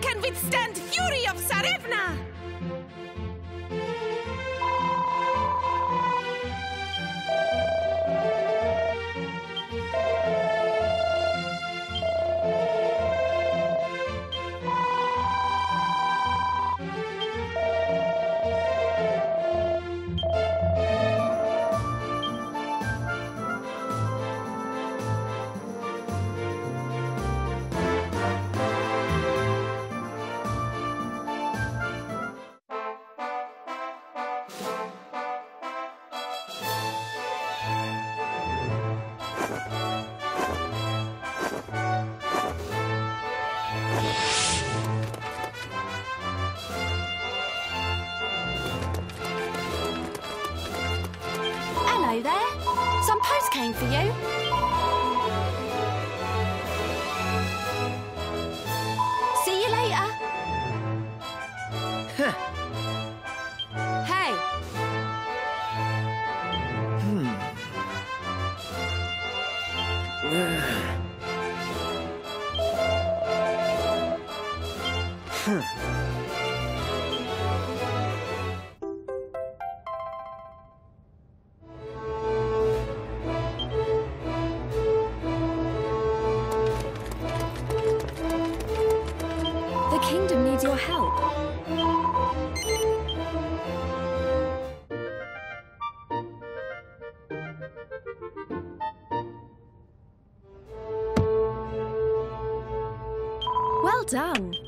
can withstand fury of Sarevna! Hello there. Some post came for you. Well done!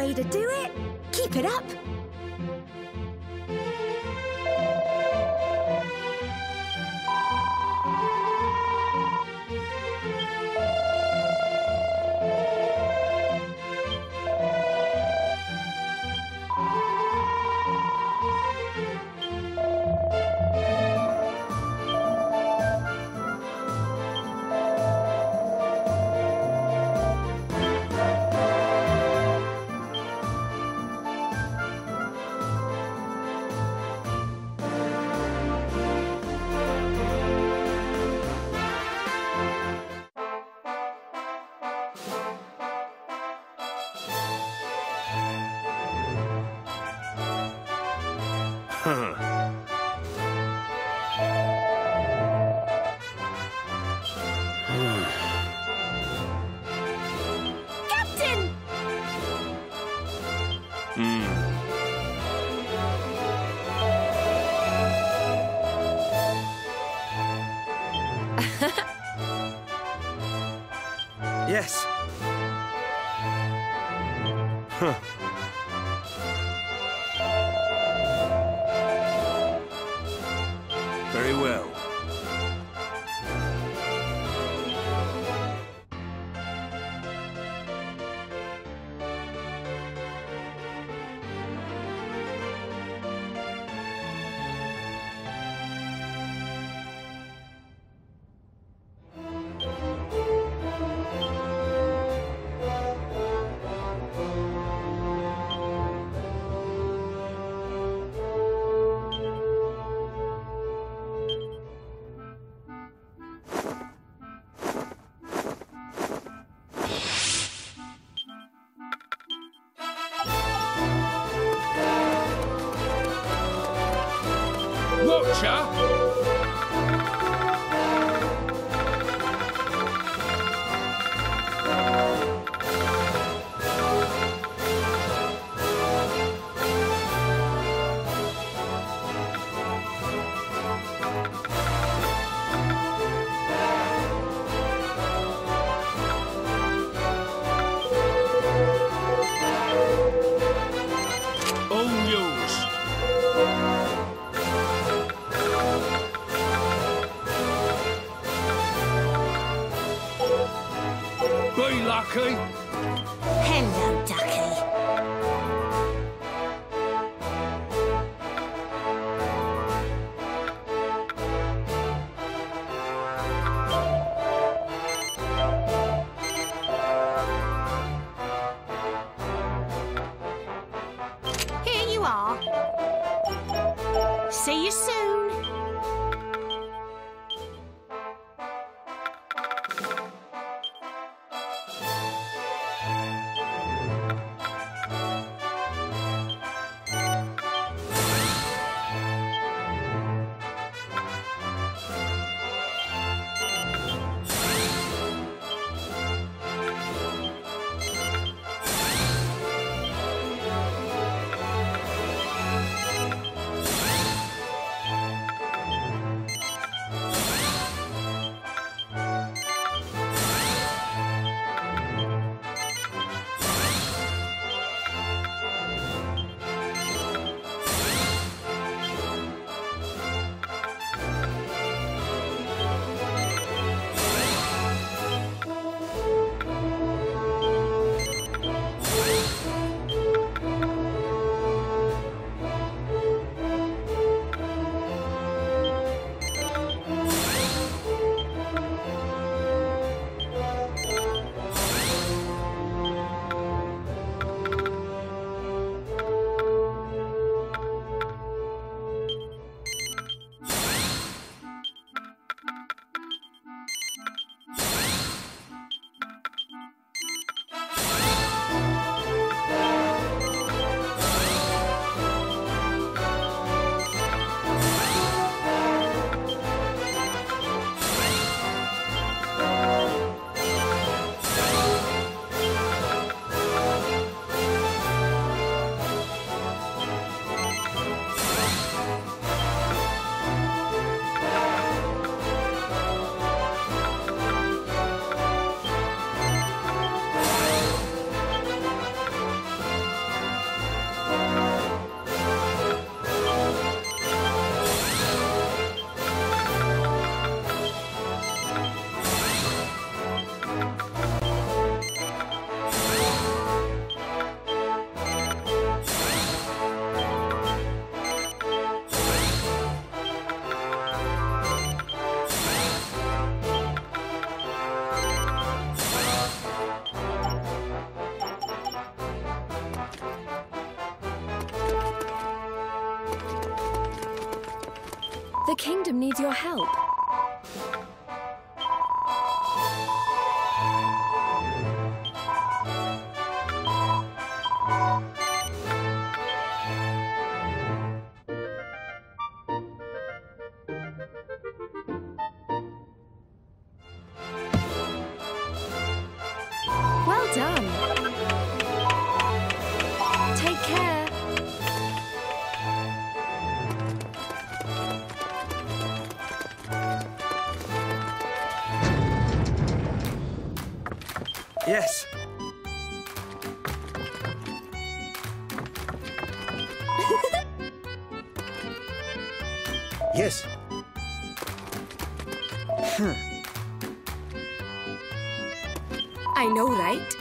way to do it. Keep it up. be lucky. Hello, Ducky. Kingdom needs your help. Yes. I know, right?